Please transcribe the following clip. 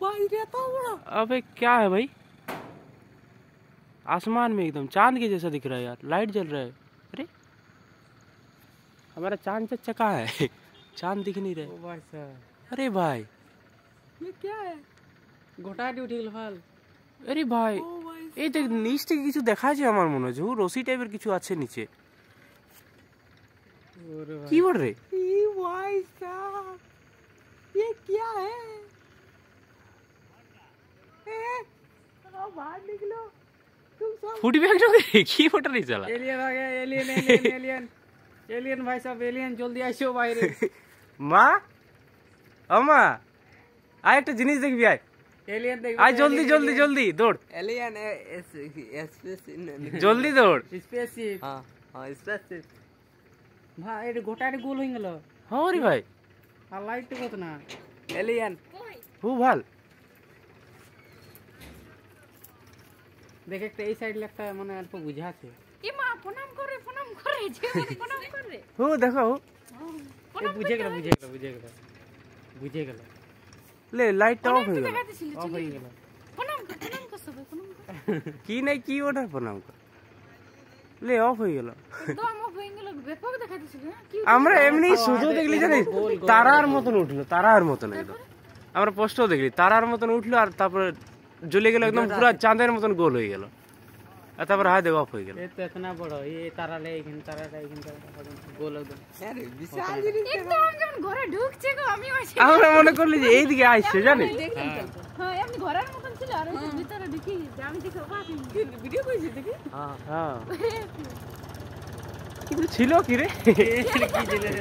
भाई रहता बड़ा अबे क्या है भाई आसमान में एकदम चांद के जैसा दिख रहा है यार लाइट जल रहा है अरे हमारा चांद चच्चा कहाँ है चांद दिख नहीं रहा ओ भाई साहब अरे भाई ये क्या है গোটাটি উঠে গেল ভাল আরে ভাই ও ভাই এই দেখ নিচ থেকে কিছু দেখা যায় আমার মনে হচ্ছে ও রশি টাইপের কিছু আছে নিচে ওরে ভাই কি বল রে ये भाई साहब ये क्या है बाहर निकलो तुम सब ফুটি ব্যাগ ঢোকে কি ফোটা नहीं चला एलियन आ गया एलियन एलियन एलियन एलियन भाई साहब एलियन जल्दी आइसो বাইরে মা ও মা আয় একটা জিনিস দেখবি আয় एलियन देख আয় জলদি জলদি জলদি দৌড় एलियन स्पेस জলদি দৌড় স্পেসশিপ हाँ हाँ स्पेस ভাই এটা গোটাটি গোল হয়ে গেল হ্যাঁ রে ভাই আর লাইট কত না एलियन খুব ভাল দেখ একটা এই সাইড একটা মানে অল্প বুঝা আছে। এমা প্রণাম করে প্রণাম করে যে প্রণাম করে। ও দেখো। এ বুঝে গেল বুঝে গেল বুঝে গেল বুঝে গেল। লে লাইটটা অফ হয়ে গেল। অফ হয়ে গেল। প্রণাম প্রণাম কর সবাই প্রণাম কর। কি নাই কি ওটা? প্রণাম কর। লে অফ হয়ে গেল। হয়ে আমরা এমনি শুধু দেখলি জানিস? তারার মতন উঠল তারার মতন একদম আমরা পোস্ট দেখলি তারার মতন উঠল আর তারপরে জ্বলে গেল একদম পুরো চাঁদের মতন গোল হয়ে গেল। আর তারপর হাতে অফ হয়ে গেল। এত এতনা বড় এই তারালে এইখান তারালে এইখান আমরা মনে করলি যে এইদিকে আসছে জানি হ্যাঁ। হ্যাঁ। হ্যাঁ। ছিল কি রে ছিল রে?